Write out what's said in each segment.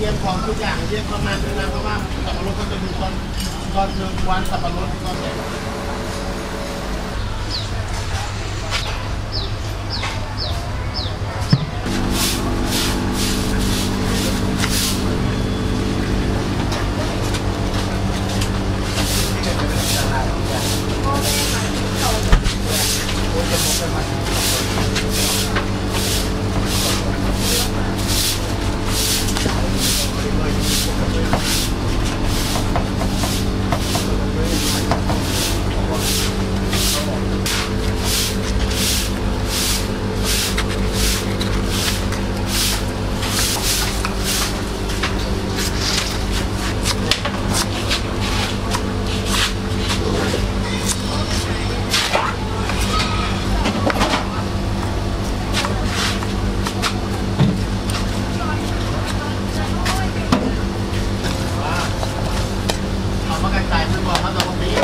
เตรียมของทุกอย่างเรียกประมาณนึงนะเพราะว่าสับปะรดก็จะมีตอนตอนหนึ่งวันสับปะรดตอนเด็กเอามากระจายไปบอกเขาตรงนี้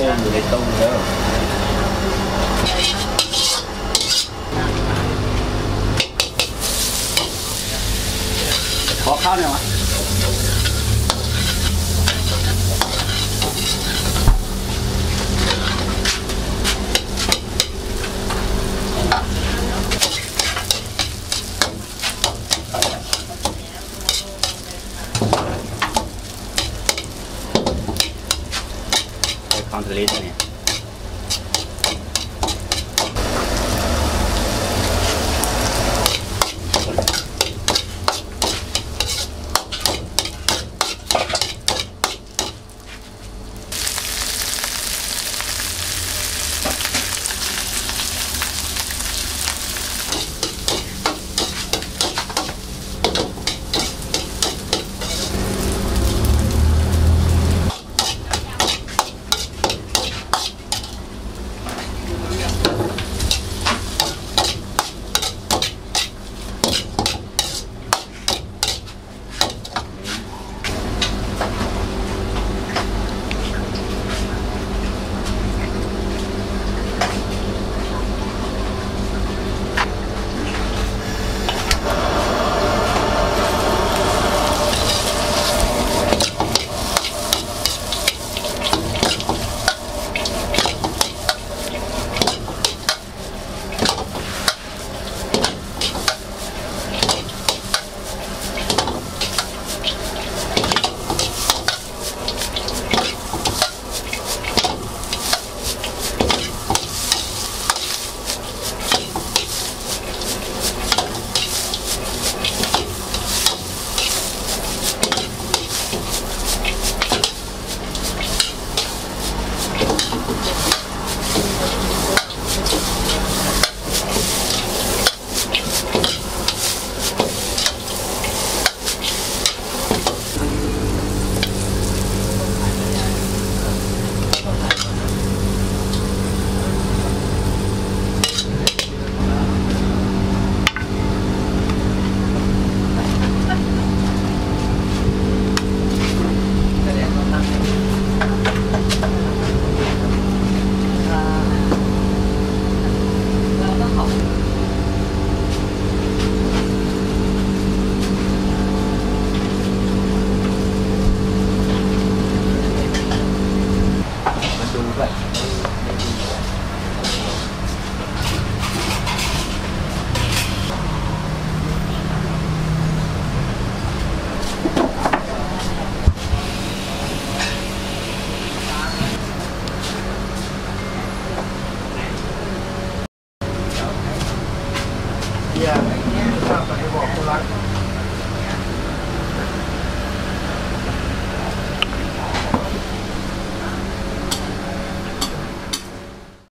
ต้มต้มอยู่ในต้มแล้ว ขอข้าวหน่อยวะ ใช้คอนเ